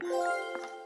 Música